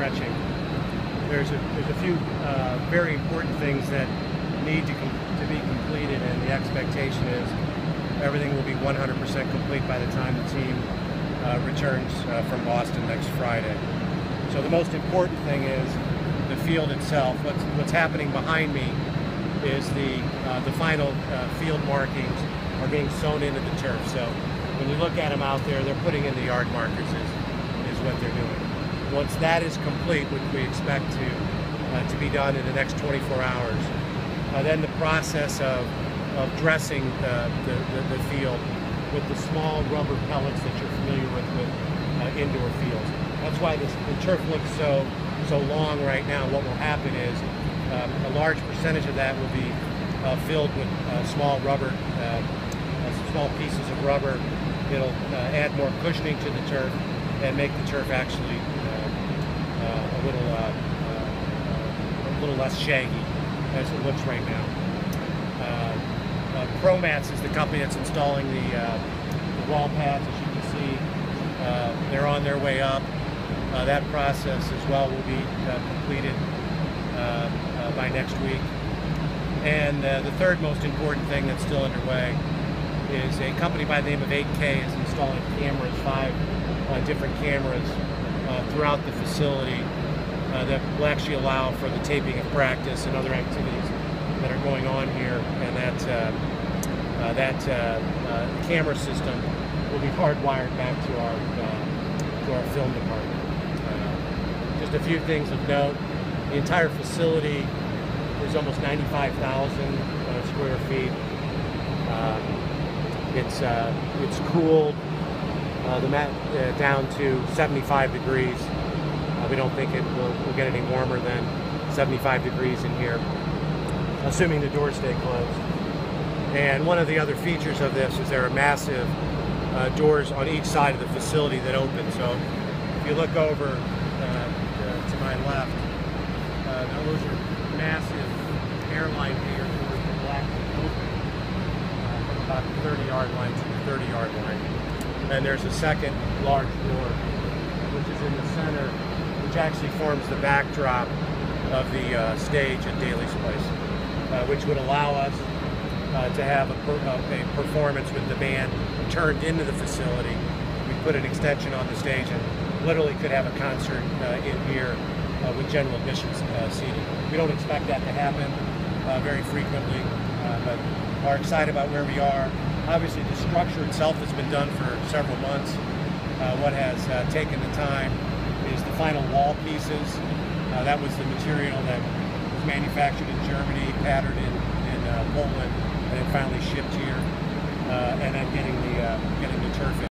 stretching. There's a, there's a few uh, very important things that need to, to be completed, and the expectation is everything will be 100% complete by the time the team uh, returns uh, from Boston next Friday. So the most important thing is the field itself. What's, what's happening behind me is the, uh, the final uh, field markings are being sewn into the turf. So when you look at them out there, they're putting in the yard markers is, is what they're doing. Once that is complete, which we expect to, uh, to be done in the next 24 hours, uh, then the process of, of dressing the, the, the, field with the small rubber pellets that you're familiar with with uh, indoor fields. That's why this, the turf looks so so long right now. What will happen is um, a large percentage of that will be uh, filled with uh, small rubber, small pieces of rubber. It'll uh, add more cushioning to the turf and make the turf actually Uh, a little uh, uh, a little less shaggy as it looks right now. Uh, Promats is the company that's installing the, the wall pads, as you can see. they're on their way up. Uh, that process as well will be uh, completed uh, by next week. And the third most important thing that's still underway is a company by the name of 8K is installing cameras, five different cameras throughout the facility that will actually allow for the taping of practice and other activities that are going on here. And that, uh, that uh, camera system will be hardwired back to our, to our film department. Just a few things of note. The entire facility is almost 95,000 uh, square feet. Um, it's uh, it's cooled uh, the mat uh, down to 75 degrees. Uh, we don't think it will, will, get any warmer than 75 degrees in here, assuming the doors stay closed. And one of the other features of this is there are massive uh, doors on each side of the facility that open. So if you look over to my left. Uh, those are massive airline piers that actually open uh, from about the 30 yard line to the 30 yard line. And there's a second large door, which is in the center, which actually forms the backdrop of the uh, stage at Daily's Place, uh, which would allow us uh, to have a, per, a, performance with the band turned into the facility. We put an extension on the stage and literally could have a concert uh, in here uh, with general admission uh, seating. We don't expect that to happen uh, very frequently, uh, but are excited about where we are. Obviously, the structure itself has been done for several months. Uh, what has taken the time is the final wall pieces. that was the material that was manufactured in Germany, patterned in, in Poland, and then finally shipped here, and then getting the getting the turf in.